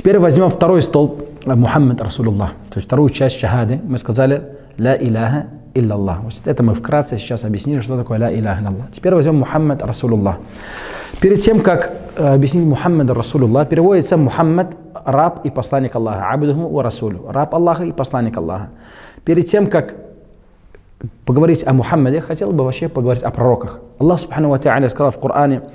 Теперь возьмем второй столб э, Мухаммад Расулуллах, то есть вторую часть шахады. Мы сказали «Ла иляха иллаллах». Вот это мы вкратце сейчас объяснили, что такое «Ла иляха иллаллах». Теперь возьмем Мухаммад Расулуллах. Перед тем, как э, объяснить Мухаммада Расулуллах, переводится Мухаммад – раб и посланник Аллаха, абдуху ва расулю, раб Аллаха и посланник Аллаха. Перед тем, как поговорить о Мухаммаде, хотел бы вообще поговорить о пророках. Аллах Субхану Ва Та'аля сказал в Коране –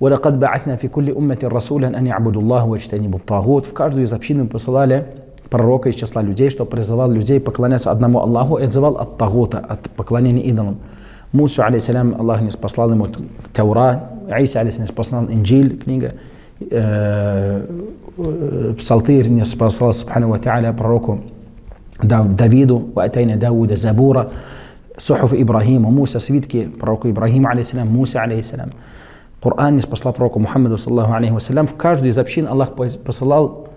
ولقد بعثنا في كل أمة رسولا أن يعبدوا الله واجتنبوا الطاغوت. В каждую из общин мы посылали пророка из числа людей, что призывал людей поклоняться одному Аллаху и отзывал от тагута, от поклонения идолам. Мусу, алейсалям, Аллах не спаслал ему Таура, Иса, алейсалям, спаслал Инджиль, книга, э, Псалтырь не спасал, субхану ва та'аля, пророку Давиду, وأتينا داود زبورا صحف إبراهيم وموسى свитки пророку Ибрахима, алейсалям, Муса, алейсалям. Коран не спасла пророку Мухаммаду, саллаху алейхи вассалям. В каждую из общин Аллах посылал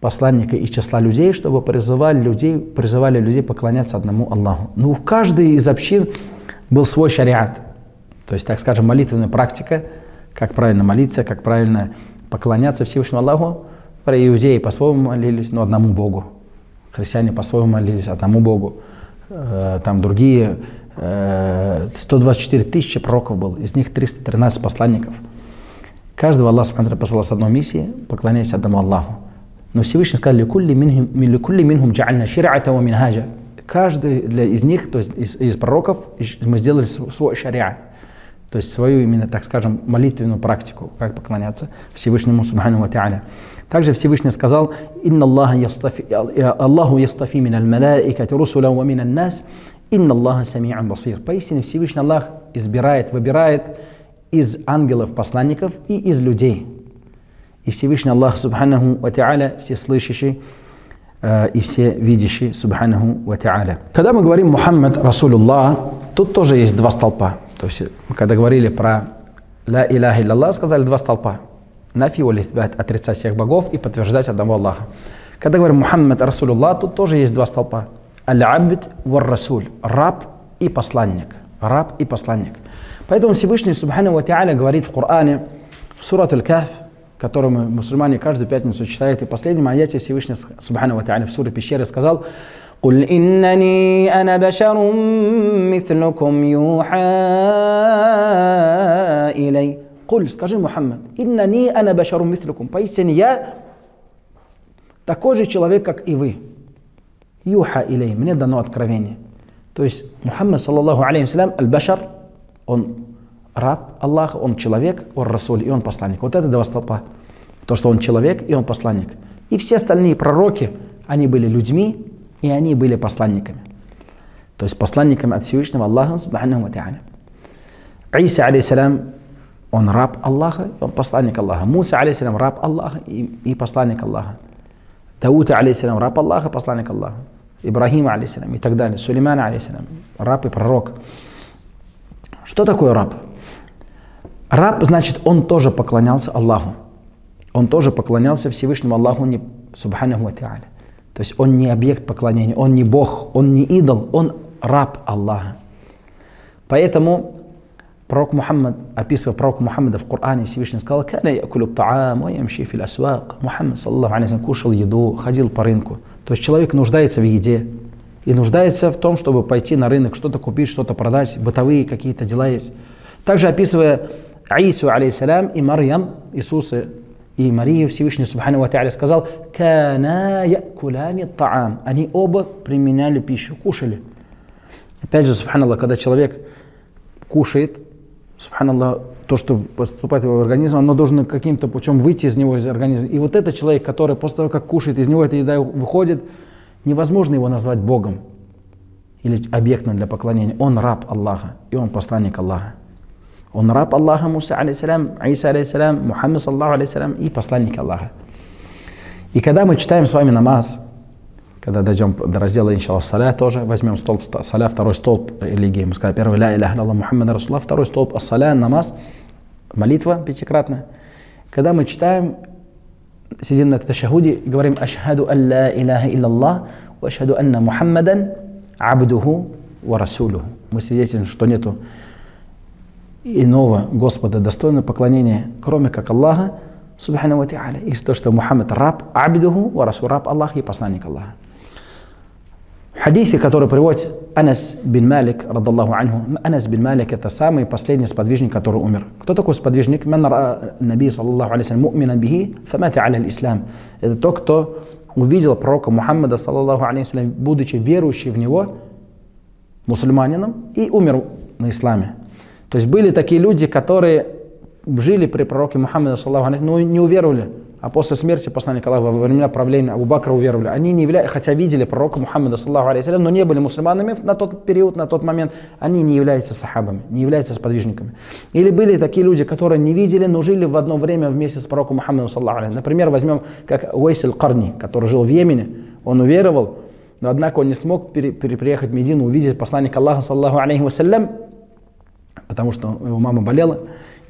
посланника из числа людей, чтобы призывали людей, призывали людей поклоняться одному Аллаху. Но ну, в каждой из общин был свой шариат. То есть, так скажем, молитвенная практика, как правильно молиться, как правильно поклоняться Всевышнему Аллаху. Про иудеи по-своему молились, но одному Богу. Христиане по-своему молились одному Богу. Э, там другие 124 э, тысячи пророков было, из них 313 посланников. Каждого Аллах Субхану послал с одной миссии, поклоняясь одному Аллаху. Но Всевышний сказал, «Ликулли минхум джа'альна шири'ата ва минхаджа». Каждый для, из них, то есть из, из пророков, мы сделали свой шариат. То есть свою именно, так скажем, молитвенную практику, как поклоняться Всевышнему Субхану Ва Та'аля. Также Всевышний сказал, «Инна Аллаха ястафи, Аллаху ястафи мин аль-малаикати русула ва мин нас Инна Аллаха сами'ан басир. Поистине Всевышний Аллах избирает, выбирает из ангелов посланников и из людей. И Всевышний Аллах, субханаху ва та'аля, все слышащий э, и все видящий, субханаху ва та'аля. Когда мы говорим Мухаммад Расулуллах, тут тоже есть два столпа. То есть, когда говорили про Ла Иляха Аллах, сказали два столпа. Нафи отрицать всех богов и подтверждать одного Аллаха. Когда говорим Мухаммад Расулуллах, тут тоже есть два столпа. Аль-Абд вар Расуль. Раб и посланник. Раб и посланник. Поэтому Всевышний Субхану Ва говорит в Коране, в Сурат Аль-Каф, которую мы, мусульмане, каждую пятницу читают, и в последнем аяте Всевышний Субхану Ва в суре пещеры сказал, قل إنني أنا بشر مثلكم يوحى إلي قل скажи Мухаммад إنني أنا بشر مثلكم поистине я такой же человек, как и вы юха илей, мне дано откровение. То есть Мухаммад, саллаллаху алейхи аль-башар, он раб Аллаха, он человек, он расуль, и он посланник. Вот это два столпа. То, что он человек, и он посланник. И все остальные пророки, они были людьми, и они были посланниками. То есть посланниками от Всевышнего Аллаха, субхану ва. Иса, алейсалям, он раб Аллаха, он посланник Аллаха. Муса, алейсалям, раб Аллаха и, и посланник Аллаха. Дауд, алейсалям, раб Аллаха, посланник Аллаха. Ибрахима, алейсалям, и так далее. Сулейман, алейсалям, раб и пророк. Что такое раб? Раб, значит, он тоже поклонялся Аллаху. Он тоже поклонялся Всевышнему Аллаху, не, субханаху ва То есть он не объект поклонения, он не Бог, он не идол, он раб Аллаха. Поэтому Пророк Мухаммад, описывая пророка Мухаммада в Коране, Всевышний сказал, «Кана якулю та'ам, ва ямши фил асвак». Мухаммад, саллаху алейхи кушал еду, ходил по рынку. То есть человек нуждается в еде. И нуждается в том, чтобы пойти на рынок, что-то купить, что-то продать, бытовые какие-то дела есть. Также описывая Аису, алейхиссалям, и Марьям, Иисуса и Марию, Всевышний Субхану Ва сказал, «Кана якуляни та'ам». Они оба применяли пищу, кушали. Опять же, Субханаллах, когда человек кушает, субханаллах, то, что поступает в его организм, оно должно каким-то путем выйти из него, из организма. И вот этот человек, который после того, как кушает, из него эта еда выходит, невозможно его назвать Богом или объектом для поклонения. Он раб Аллаха, и он посланник Аллаха. Он раб Аллаха Муса, алейсалям, Иса, алейсалям, Мухаммад, саллаху алейсалям, и посланник Аллаха. И когда мы читаем с вами намаз, когда дойдем до раздела, иншаллах, саля тоже, возьмем столб саля, второй столб религии. Мы сказали первый, ля иляха Мухаммад Расулла, второй столб ассаля, намаз, молитва пятикратная. Когда мы читаем, сидим на ташахуде и говорим «Ашхаду алла иляха иллаллах, wa ашхаду анна Мухаммадан абдуху ва расулуху». Мы свидетельствуем, что нету иного Господа достойного поклонения, кроме как Аллаха, Субхану ва И то, что Мухаммад раб Абдуху, ва Расул раб Аллаха и посланник Аллаха. В хадисе, который приводит Анас бин Малик, радаллаху анху, Анас бин Малик это самый последний сподвижник, который умер. Кто такой сподвижник? Мен Наби, саллаллаху алейhi мумина бихи, фамати аля ислам. Это тот, кто увидел пророка Мухаммада, саллаллаху алейhi будучи верующий в него, мусульманином, и умер на исламе. То есть были такие люди, которые жили при пророке Мухаммаде, но не уверовали. А после смерти посланника Аллаха во времена правления Абу Бакра уверовали. Они не являются, хотя видели пророка Мухаммада, но не были мусульманами на тот период, на тот момент. Они не являются сахабами, не являются сподвижниками. Или были такие люди, которые не видели, но жили в одно время вместе с пророком Мухаммадом, Например, возьмем как Уэйсель Карни, который жил в Йемене. Он уверовал, но однако он не смог пере, пере, приехать в Медину, увидеть посланника Аллаха, саллаху алейхи вассалям, потому что его мама болела.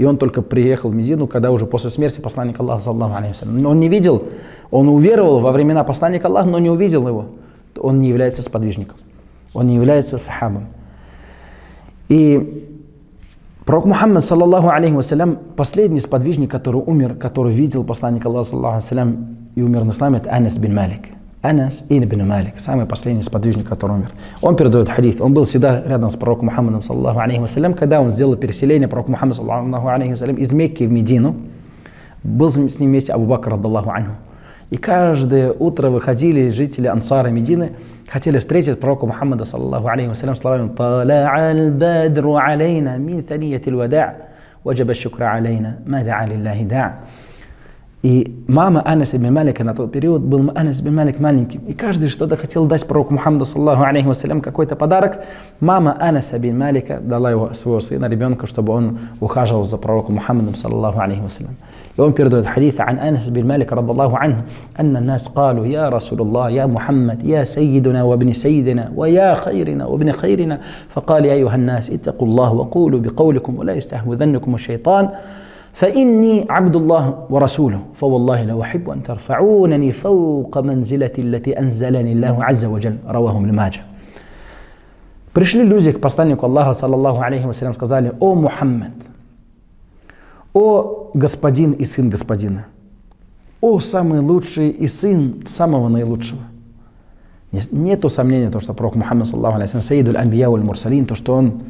И он только приехал в Медину, когда уже после смерти посланника Аллаха, саллаху алейхи Но он не видел, он уверовал во времена посланника Аллаха, но не увидел его. Он не является сподвижником, он не является сахабом. И Пророк Мухаммад, саллаллаху алейхи вассалям, последний сподвижник, который умер, который видел посланника Аллаха, саллаху алейхи и умер на исламе, это Анас бин Малик. Анас ибн Малик, самый последний сподвижник, который умер. Он передает хадис. Он был всегда рядом с пророком Мухаммадом, саллаху алейхи вассалям, когда он сделал переселение пророка Мухаммада, саллаху алейхи вассалям, из Мекки в Медину. Был с ним вместе Абу Бакр, радаллаху анху. И каждое утро выходили жители Ансара Медины, хотели встретить пророка Мухаммада, саллаху алейхи вассалям, словами «Тала'аль бадру алейна мин танияти вада, ваджаба шукра алейна, ма да'a лиллахи да'a». И мама Анаса бин Малика на тот период был Анас бин Малик маленьким. И каждый что-то хотел дать пророку Мухаммаду, саллаху алейхи вассалям, какой-то подарок. Мама Анаса бин Малика дала его своего сына, ребенка, чтобы он ухаживал за пророком Мухаммадом, саллаху алейхи вассалям. И он передает حديث عن أنس بن مالك رضي الله عنه أن الناس قالوا يا رسول الله يا محمد يا سيدنا وابن سيدنا ويا خيرنا وابن خيرنا فقال يا أيها الناس اتقوا الله وقولوا بقولكم ولا يستهوذنكم الشيطان فإني عبد الله ورسوله فوالله لو أحب أن ترفعونني فوق منزلة التي أنزلني الله عز وجل رواه ابن ماجه Пришли люди к посланнику Аллаха, саллаллаху алейхи вассалям, сказали, о Мухаммад, о господин и сын господина, о самый лучший и сын самого наилучшего. Нету сомнения, то, что пророк Мухаммад, саллаллаху алейхи вассалям, саиду аль-амбия мурсалин, то, что он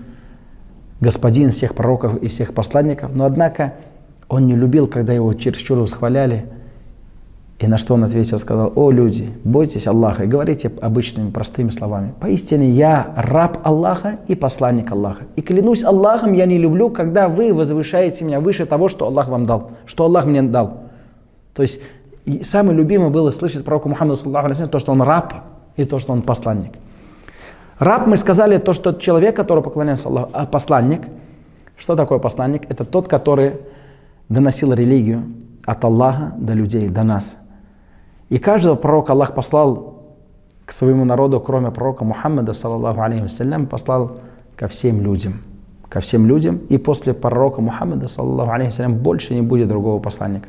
господин всех пророков и всех посланников, но однако он не любил, когда его чересчур восхваляли. И на что он ответил, сказал, о люди, бойтесь Аллаха и говорите обычными простыми словами. Поистине я раб Аллаха и посланник Аллаха. И клянусь Аллахом, я не люблю, когда вы возвышаете меня выше того, что Аллах вам дал, что Аллах мне дал. То есть самое любимое было слышать пророку Мухаммаду, то, что он раб и то, что он посланник. Раб, мы сказали, то, что человек, который поклоняется Аллаху, а посланник. Что такое посланник? Это тот, который доносил религию от Аллаха до людей, до нас. И каждого пророка Аллах послал к своему народу, кроме пророка Мухаммада, саллаллаху алейхи послал ко всем людям. Ко всем людям. И после пророка Мухаммада, саллаллаху алейхи больше не будет другого посланника.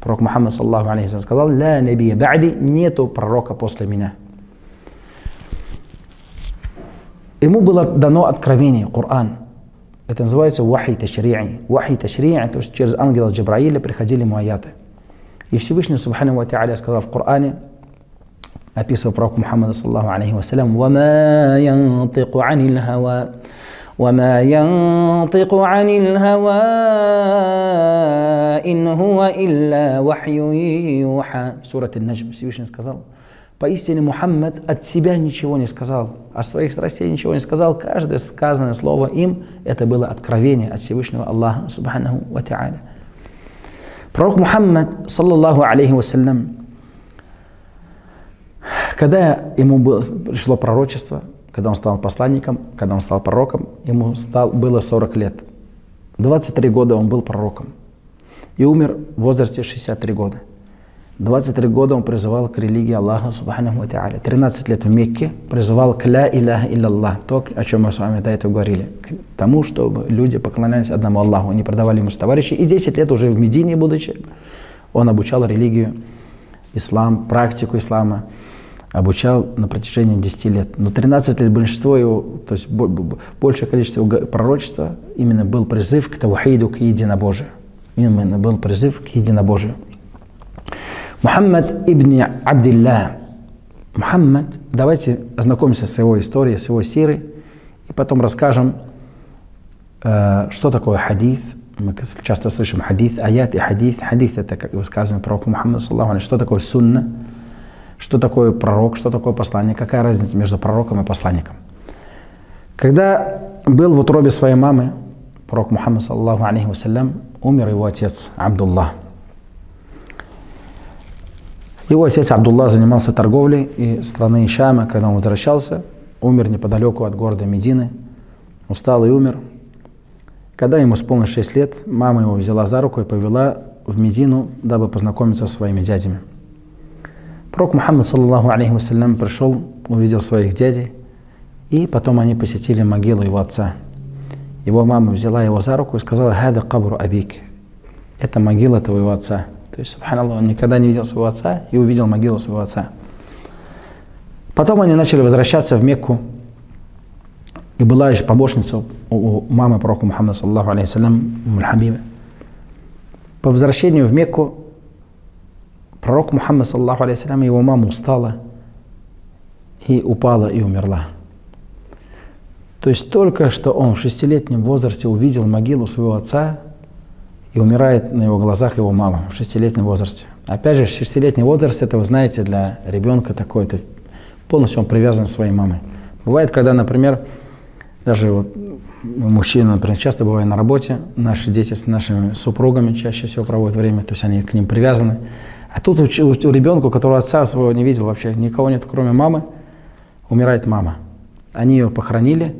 Пророк Мухаммад, саллаллаху алейхи сказал, «Ля набия ба'ди» – нету пророка после меня. Ему было дано откровение, Коран – это называется вахи ташри'и. Вахи ташри'и, то есть через ангела Джабраиля приходили ему аяты. И Всевышний Субхану Ва Та'аля сказал в Коране, описывая пророка Мухаммада, саллаху алейхи вассалям, «Вама янтику анил хава». وما ينطق عن الهوى إن هو إلا وحي يوحى سورة النجم Всевышний сказал Поистине Мухаммад от себя ничего не сказал, о своих страстей ничего не сказал. Каждое сказанное слово им – это было откровение от Всевышнего Аллаха, субханаху ва та'аля. Пророк Мухаммад, саллаллаху алейхи вассалям, когда ему было, пришло пророчество, когда он стал посланником, когда он стал пророком, ему стал, было 40 лет. 23 года он был пророком и умер в возрасте 63 года. 23 года он призывал к религии Аллаха Субханаху Тааля. 13 лет в Мекке призывал к ля иляха илляллах, то, о чем мы с вами до этого говорили, к тому, чтобы люди поклонялись одному Аллаху, не продавали ему товарищи. И 10 лет уже в Медине, будучи, он обучал религию, ислам, практику ислама, обучал на протяжении 10 лет. Но 13 лет большинство его, то есть большее количество пророчества именно был призыв к таухиду, к единобожию. Именно был призыв к единобожию. Мухаммад ибн Абдилля. Мухаммад, давайте ознакомимся с его историей, с его сирой, и потом расскажем, э, что такое хадис. Мы часто слышим хадис, аят и хадис. Хадис это, как высказывание пророка Мухаммада, саллаху что такое сунна, что такое пророк, что такое посланник, какая разница между пророком и посланником. Когда был в утробе своей мамы, пророк Мухаммад, саллаху алейхи вассалям, умер его отец Абдуллах. Его отец Абдулла занимался торговлей и страны Ишама, когда он возвращался, умер неподалеку от города Медины, устал и умер. Когда ему исполнилось 6 лет, мама его взяла за руку и повела в Медину, дабы познакомиться со своими дядями. Пророк Мухаммад, саллаллаху алейхи вассалям, пришел, увидел своих дядей, и потом они посетили могилу его отца. Его мама взяла его за руку и сказала, «Хада кабру абик». Это могила твоего отца. То есть, субханаллах, он никогда не видел своего отца и увидел могилу своего отца. Потом они начали возвращаться в Мекку. И была еще помощница у мамы пророка Мухаммада, саллаху алейхиссалям, Мульхабиба. По возвращению в Мекку пророк Мухаммад, саллаху алейхиссалям, его мама устала и упала и умерла. То есть только что он в шестилетнем возрасте увидел могилу своего отца, и умирает на его глазах его мама в шестилетнем возрасте. Опять же, шестилетний возраст, это вы знаете, для ребенка такой, это полностью он привязан к своей мамой. Бывает, когда, например, даже вот мужчины, например, часто бывает на работе, наши дети с нашими супругами чаще всего проводят время, то есть они к ним привязаны. А тут у, у, ребенка, которого отца своего не видел вообще, никого нет, кроме мамы, умирает мама. Они ее похоронили,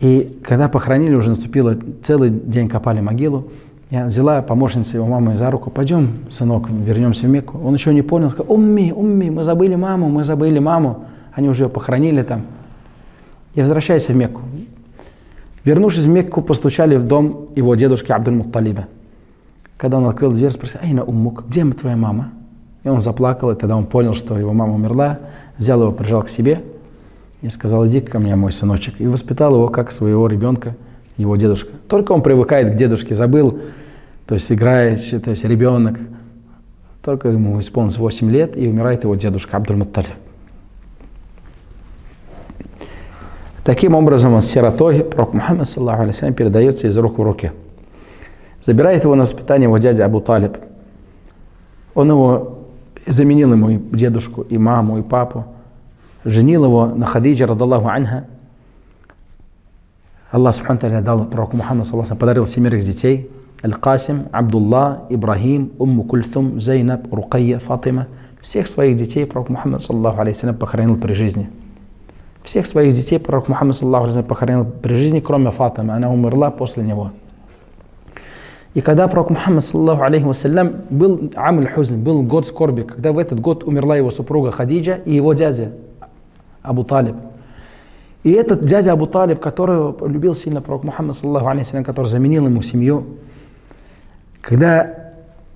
и когда похоронили, уже наступило целый день, копали могилу, я взяла помощницу его мамы за руку, пойдем, сынок, вернемся в Мекку. Он еще не понял, сказал, умми, умми, мы забыли маму, мы забыли маму. Они уже ее похоронили там. Я возвращаюсь в Мекку. Вернувшись в Мекку, постучали в дом его дедушки Абдуль-Мутталиба. Когда он открыл дверь, спросил, Айна уммук, где мы твоя мама? И он заплакал, и тогда он понял, что его мама умерла, взял его, прижал к себе и сказал, иди ко мне, мой сыночек. И воспитал его как своего ребенка, его дедушка. Только он привыкает к дедушке, забыл, то есть играет, то есть ребенок, только ему исполнилось 8 лет, и умирает его дедушка Абдуль-Мутталиб. Таким образом, он сиротой, пророк Мухаммад, саллаху алейсалям, передается из рук в руки. Забирает его на воспитание его дядя Абу Талиб. Он его заменил ему и дедушку, и маму, и папу. Женил его на Хадиджа, радаллаху анха. Аллах Субхану дал пророку Мухаммаду, саллаху подарил семерых детей – Аль-Касим, Абдулла, Ибрахим, Умму Кульсум, Зайнаб, Рукайя, Фатима. Всех своих детей пророк Мухаммад, саллаху алейхиссалям, похоронил при жизни. Всех своих детей пророк Мухаммад, саллаху алейхиссалям, похоронил при жизни, кроме Фатимы. Она умерла после него. И когда пророк Мухаммад, саллаху алейхи вассалям, был амль хузн, был год скорби, когда в этот год умерла его супруга Хадиджа и его дядя Абу Талиб. И этот дядя Абу Талиб, который любил сильно пророк Мухаммад, саллаху алейхи который заменил ему семью, когда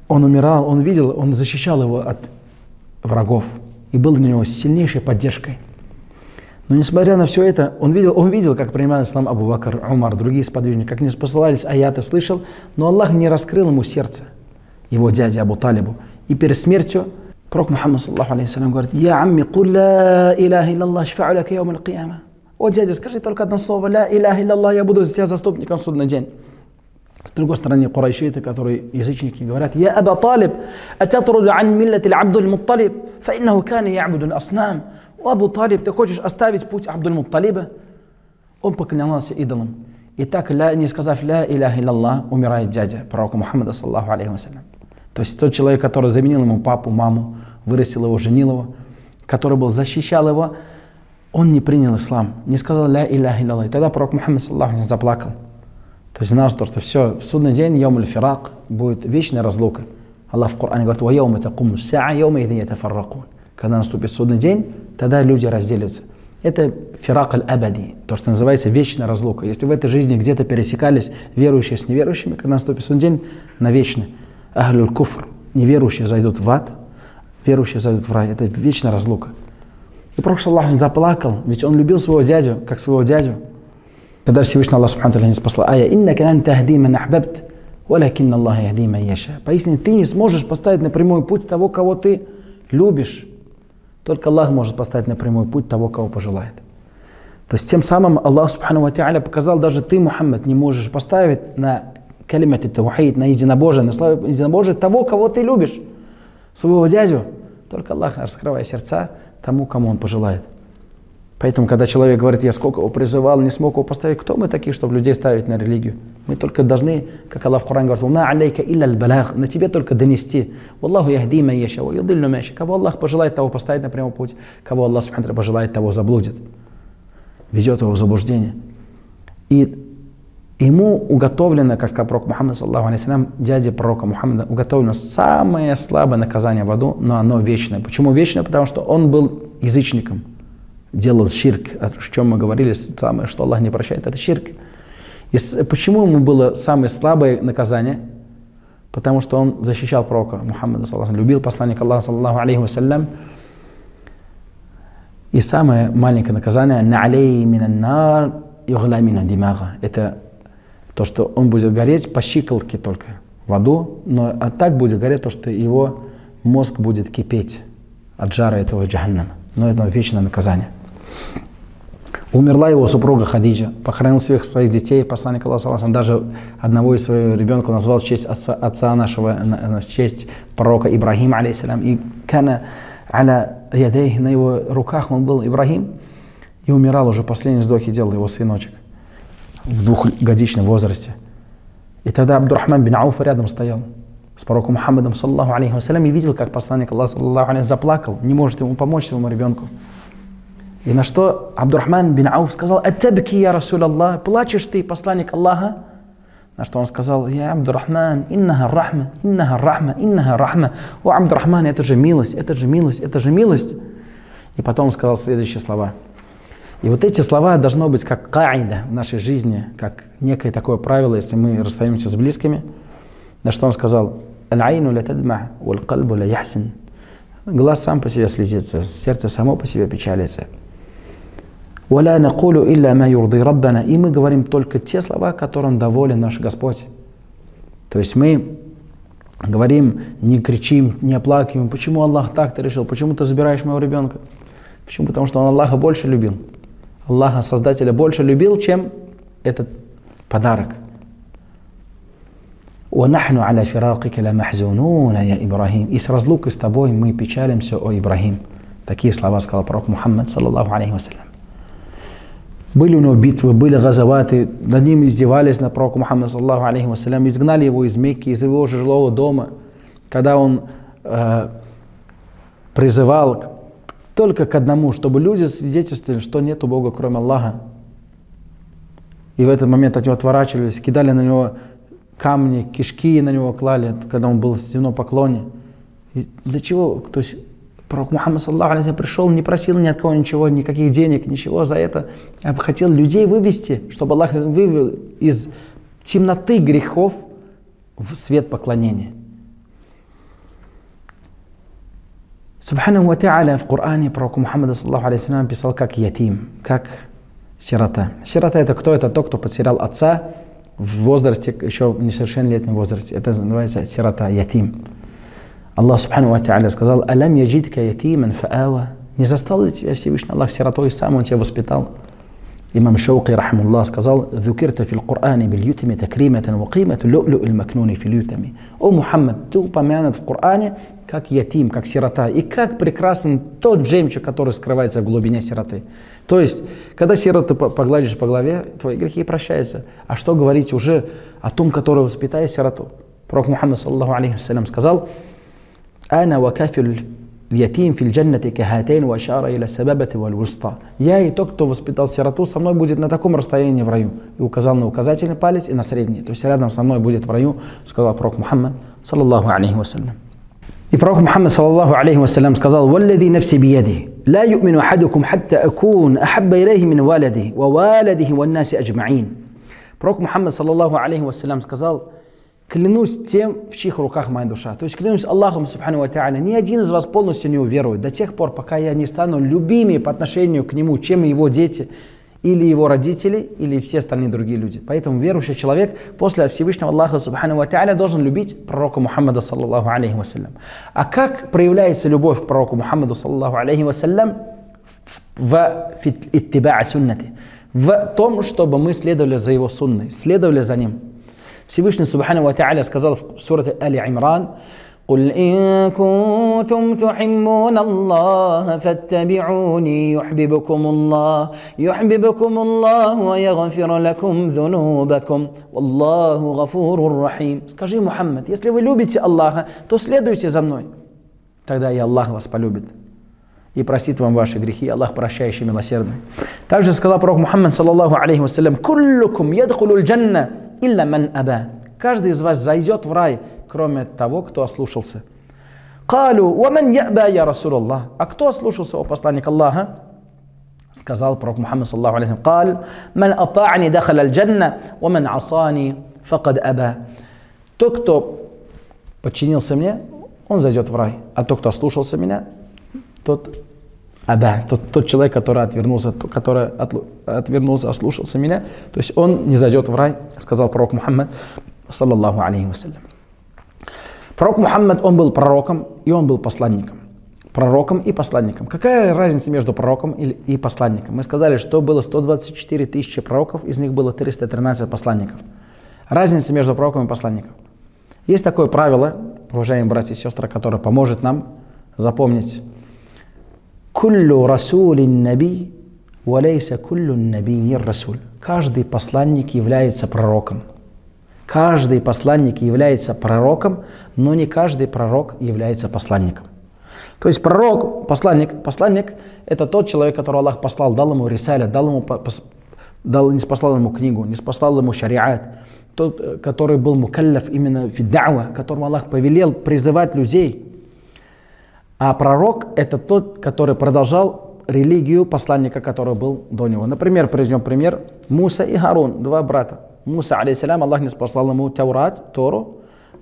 он умирал, он видел, он защищал его от врагов и был для него сильнейшей поддержкой. Но несмотря на все это, он видел, он видел, как принимал ислам Абу Бакр, Умар, другие сподвижники, как не спосылались аяты, слышал, но Аллах не раскрыл ему сердце, его дяде Абу Талибу. И перед смертью пророк Мухаммад, саллаху алейхи говорит, «Я амми, куль ла илляха иллаллах, шфа'у лака яум аль-кияма». О, дядя, скажи только одно слово, «Ла илляха иллаллах», я буду за тебя заступником в судный день. С другой стороны, курайшиты, которые язычники говорят, «Я Аба Талиб, ататруду ан миллати Абдуль Мутталиб, фаиннаху кана ябуду аснам». О, Абу Талиб, ты хочешь оставить путь Абдуль Мутталиба? Он поклонялся идолам. И так, не сказав «Ля иляха иллаллах», умирает дядя пророка Мухаммада, саллаху алейхи вассалям. То есть тот человек, который заменил ему папу, маму, вырастил его, женил его, который был, защищал его, он не принял ислам, не сказал «Ля иляха иллаллах». И тогда пророк Мухаммад, саллаху заплакал. То есть знал, что, все, в судный день, йом фирак, будет вечная разлука. Аллах в Коране говорит, «Вайома такуму саа, йома идhin ятафарракун». Когда наступит судный день, тогда люди разделятся. Это фирак аль-абади, то, что называется вечная разлука. Если в этой жизни где-то пересекались верующие с неверующими, когда наступит судный день, навечно. Ахлюль куфр, неверующие зайдут в ад, верующие зайдут в рай. Это вечная разлука. И Пророк Аллах заплакал, ведь он любил своего дядю, как своего дядю. Когда Всевышний Аллах Субхану не спасла ая «Иннака лан тахди ман ахбабт «Валякин Аллах яхди ман яша». Поистине, ты не сможешь поставить на прямой путь того, кого ты любишь. Только Аллах может поставить на прямой путь того, кого пожелает. То есть тем самым Аллах Субхану Ва показал, даже ты, Мухаммад, не можешь поставить на калимат таухид, на единобожие, на славу единобожие того, кого ты любишь, своего дядю. Только Аллах раскрывает сердца тому, кому он пожелает. Поэтому, когда человек говорит, я сколько его призывал, не смог его поставить, кто мы такие, чтобы людей ставить на религию? Мы только должны, как Аллах в Коране говорит, «Ма алейка илля аль на тебе только донести. Wallahu яхди ма яша, ва юдиллю ма Кого Аллах пожелает, того поставить на прямой путь. Кого Аллах пожелает, того заблудит. Ведет его в заблуждение. И ему уготовлено, как сказал пророк Мухаммад, саллаху алейхи дяде пророка Мухаммада, уготовлено самое слабое наказание в аду, но оно вечное. Почему вечное? Потому что он был язычником – делал ширк, о чем мы говорили, самое, что Аллах не прощает, это ширк. И почему ему было самое слабое наказание? Потому что он защищал пророка Мухаммада, любил посланника Аллаха, саллаху алейхи вассалям. И самое маленькое наказание, на алей минаннар югламина димага. Это то, что он будет гореть по щиколотке только в аду, но а так будет гореть то, что его мозг будет кипеть от жара этого джаханнама. Но это вечное наказание. Умерла его супруга Хадиджа, похоронил всех своих детей, посланник Аллаха, даже одного из своих ребенка назвал в честь отца, отца нашего, в честь пророка Ибрахима, алейхиссалям. И кана аля ядей, на его руках он был Ибрахим, и умирал уже, последний вздохи делал его сыночек в двухгодичном возрасте. И тогда Абдурахман бин Ауф рядом стоял с пророком Мухаммадом, саллаху алейхи вассалям, и видел, как посланник Аллаха, саллаху алейхи заплакал, не может ему помочь своему ребенку. И на что Абдурахман бин Ауф сказал, «Аттабки, я Расул Аллах, плачешь ты, посланник Аллаха?» На что он сказал, «Я Абдурахман, иннаха рахма, иннаха рахма, иннаха рахма». О, Абдурахман, это же милость, это же милость, это же милость. И потом он сказал следующие слова. И вот эти слова должно быть как каида в нашей жизни, как некое такое правило, если мы расстаемся с близкими. На что он сказал, «Аль-айну ля тадма, валь-кальбу. Глаз сам по себе слезится, сердце само по себе печалится. «Валя накулю илля ма раббана». И мы говорим только те слова, которым доволен наш Господь. То есть мы говорим, не кричим, не оплакиваем, почему Аллах так-то решил, почему ты забираешь моего ребенка. Почему? Потому что он Аллаха больше любил. Аллаха, Создателя, больше любил, чем этот подарок. وَنَحْنُ عَلَى فِرَاقِكَ لَمَحْزُونُونَ يَا إِبْرَاهِيم И с разлукой с тобой мы печалимся, о Ибрахим. Такие слова сказал пророк Мухаммад, саллаллаху алейхи вассалям. Были у него битвы, были газаваты, над ним издевались на пророка Мухаммада, саллаху алейхи вассалям, изгнали его из Мекки, из его жилого дома, когда он э, призывал только к одному, чтобы люди свидетельствовали, что нет Бога, кроме Аллаха. И в этот момент от него отворачивались, кидали на него камни, кишки на него клали, когда он был в стенном поклоне. И для чего? То есть Пророк Мухаммад саллаху пришел, не просил ни от кого ничего, никаких денег, ничего за это. Я бы хотел людей вывести, чтобы Аллах вывел из темноты грехов в свет поклонения. Субхану ва в Коране пророк Мухаммад саллаху алейхи писал как ятим, как сирота. Сирота это кто? Это тот, кто потерял отца в возрасте, еще в несовершеннолетнем возрасте. Это называется сирота, ятим. Аллах Субхану Ва сказал, «Алям яджидка ятиман фаава». Не застал ли тебя Всевышний Аллах сиротой, сам он тебя воспитал? Имам Шауки, рахмуллах, сказал, «Зукирта фил Коране бил ютами такриматан ва кимату лю'лю иль макнуни фил ютами». «О, Мухаммад, ты упомянут в Коране как ятим, как сирота, и как прекрасен тот жемчуг, который скрывается в глубине сироты». То есть, когда сироту погладишь по голове, твои грехи прощаются. А что говорить уже о том, который воспитает сироту? Пророк Мухаммад, саллаху алейхи сказал, «Ана ва кафиль اليتيم في الجنة كهاتين وأشار إلى السبابة والوسطى. Я и тот, кто воспитал сироту, со мной будет на таком расстоянии в раю. И указал на указательный палец и на средний. То есть рядом со мной будет в раю, сказал пророк Мухаммад, саллаллаху алейхи вассалям. И пророк Мухаммад, саллаллаху алейхи вассалям, сказал, «Валлади нафси бияди, لا يؤمن أحدكم حتى أكون أحب إليه من والده ووالده والناس أجمعين». Пророк Мухаммад, саллаллаху алейхи вассалям, сказал, Клянусь тем, в чьих руках моя душа. То есть клянусь Аллахом, Субхану Ва ни один из вас полностью не уверует до тех пор, пока я не стану любимее по отношению к нему, чем его дети, или его родители, или все остальные другие люди. Поэтому верующий человек после Всевышнего Аллаха Субхану Ва должен любить пророка Мухаммада, саллаллаху алейхи вассалям. А как проявляется любовь к пророку Мухаммаду, саллаллаху алейхи вассалям? В иттибаа суннати. В том, чтобы мы следовали за его сунной, следовали за ним. Всевышний Субхану Ва сказал в сурате Али Имран, قل إن كنتم تحبون الله فاتبعوني يحببكم الله يحببكم الله ويغفر لكم ذنوبكم والله غفور رحيم Скажи, Мухаммад, если вы любите Аллаха, то следуйте за мной. Тогда и Аллах вас полюбит и простит вам ваши грехи. Аллах прощающий, милосердный. Также сказал пророк Мухаммад, саллаллаху алейхи вассалям, «Куллукум ядхулу джанна «Илля ман аба». Каждый из вас зайдет в рай, кроме того, кто ослушался. «Калю, ваман я'ба я Расул Аллах. А кто ослушался, о посланник Аллаха? Сказал пророк Мухаммад, саллаху алейхи «Кал, ман ата'ни дахал аль-джанна, ва ваман асани факад аба». То, кто подчинился мне, он зайдет в рай. А то, кто ослушался меня, тот Аба, тот, тот человек, который отвернулся, который от, отвернулся, ослушался меня, то есть он не зайдет в рай, сказал пророк Мухаммад, саллаллаху алейхи вассалям. Пророк Мухаммад, он был пророком и он был посланником. Пророком и посланником. Какая разница между пророком и посланником? Мы сказали, что было 124 тысячи пророков, из них было 313 посланников. Разница между пророком и посланником. Есть такое правило, уважаемые братья и сестры, которое поможет нам запомнить. Куллю расулин наби, валейса куллю наби расуль. Каждый посланник является пророком. Каждый посланник является пророком, но не каждый пророк является посланником. То есть пророк, посланник, посланник – это тот человек, которого Аллах послал, дал ему рисаля, дал ему, дал, не послал ему книгу, не послал ему шариат, тот, э, который был мукаллаф именно в которому Аллах повелел призывать людей. А пророк – это тот, который продолжал религию посланника, который был до него. Например, приведем пример. Муса и Харун, два брата. Муса, алейсалям, Аллах не спасал ему Таурат, Тору.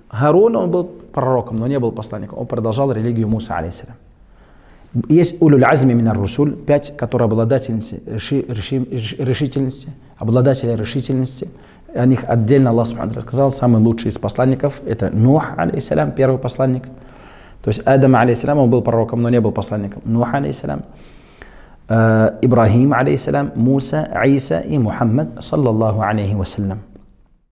Харун, он был пророком, но не был посланником. Он продолжал религию Муса, алейсалям. Есть улюль азми минар русуль, пять, которые обладательницы реши, реши, решительности, обладатели решительности. О них отдельно Аллах рассказал. Самый лучший из посланников – это Нух, алейсалям, первый посланник. То есть Адам, алейхиссалям, он был пророком, но не был посланником. Нух, алейхиссалям, Ибрахим, алейхиссалям, Муса, Иса и Мухаммад, саллаллаху алейхи вассалям.